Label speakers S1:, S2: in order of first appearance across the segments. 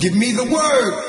S1: Give me the word.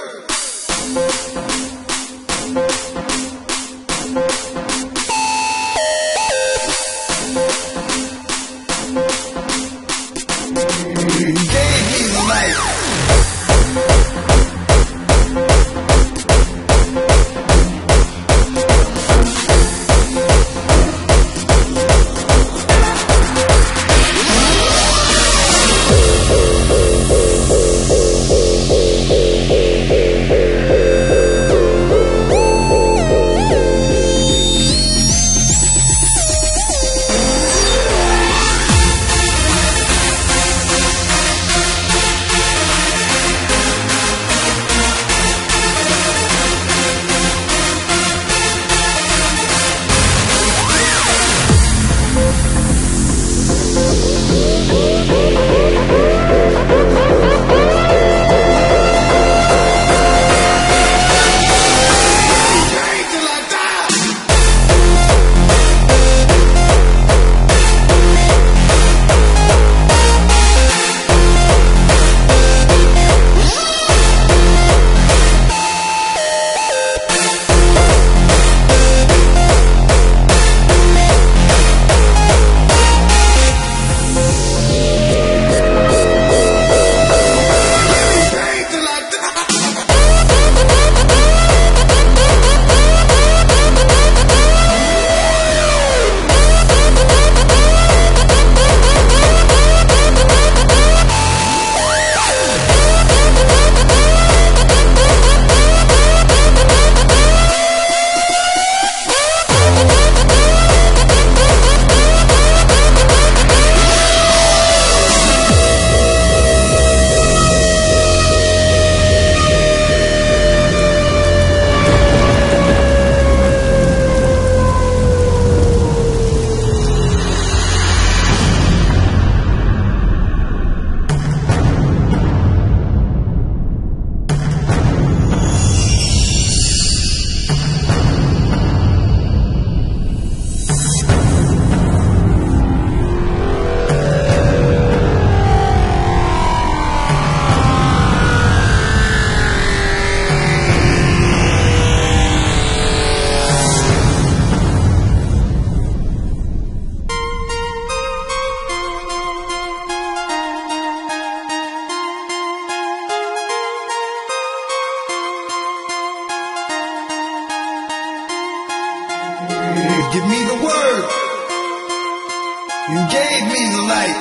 S1: You gave me the light.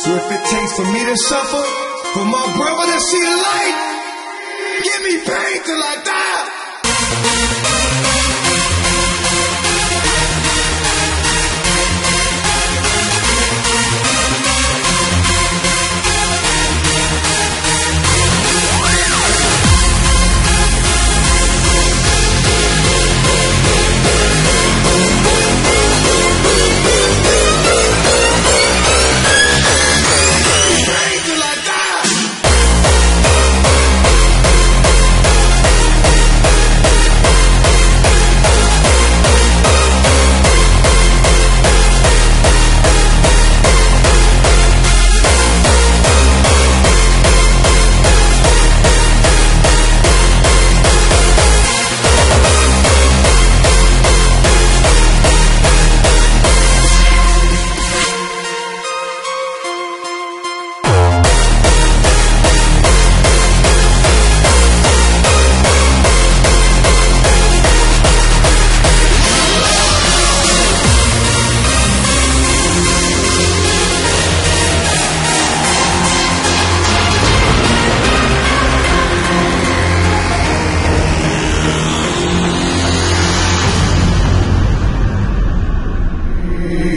S1: So if it takes for me to suffer, for my brother to see the light, give me pain till I die.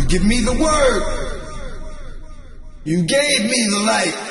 S1: Give me the word. You gave me the light.